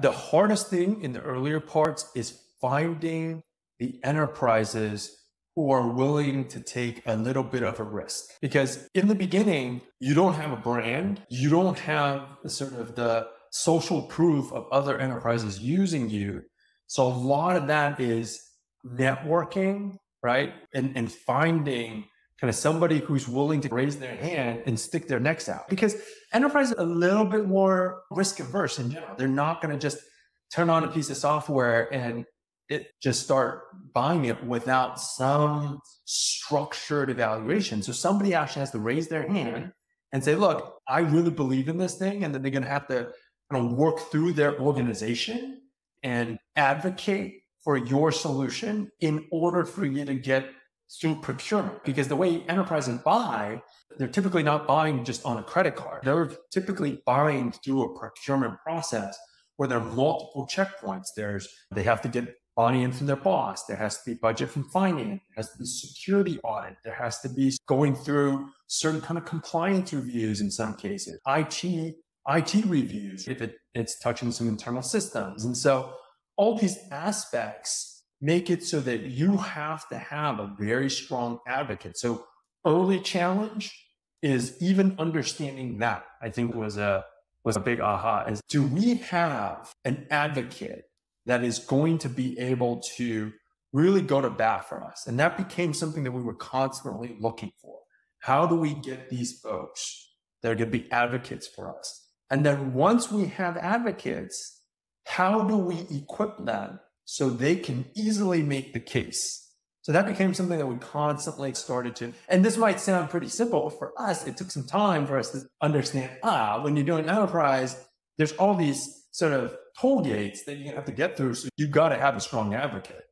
The hardest thing in the earlier parts is finding the enterprises who are willing to take a little bit of a risk. Because in the beginning, you don't have a brand, you don't have sort of the social proof of other enterprises using you. So a lot of that is networking, right? And, and finding kind of somebody who's willing to raise their hand and stick their necks out. Because enterprise is a little bit more risk averse in general. They're not going to just turn on a piece of software and it just start buying it without some structured evaluation. So somebody actually has to raise their hand and say, look, I really believe in this thing. And then they're going to have to kind of work through their organization and advocate for your solution in order for you to get through procurement. Because the way enterprises buy, they're typically not buying just on a credit card. They're typically buying through a procurement process where there are multiple checkpoints. There's they have to get buy-in from their boss. There has to be budget from finance. There has to be security audit. There has to be going through certain kind of compliance reviews in some cases, IT, IT reviews, if it, it's touching some internal systems. And so all these aspects make it so that you have to have a very strong advocate. So early challenge is even understanding that I think was a was a big aha is do we have an advocate that is going to be able to really go to bat for us. And that became something that we were constantly looking for. How do we get these folks that are going to be advocates for us? And then once we have advocates, how do we equip them so they can easily make the case? So that became something that we constantly started to, and this might sound pretty simple for us. It took some time for us to understand, ah, when you're doing enterprise, there's all these sort of toll gates that you have to get through. So you've got to have a strong advocate.